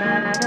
back.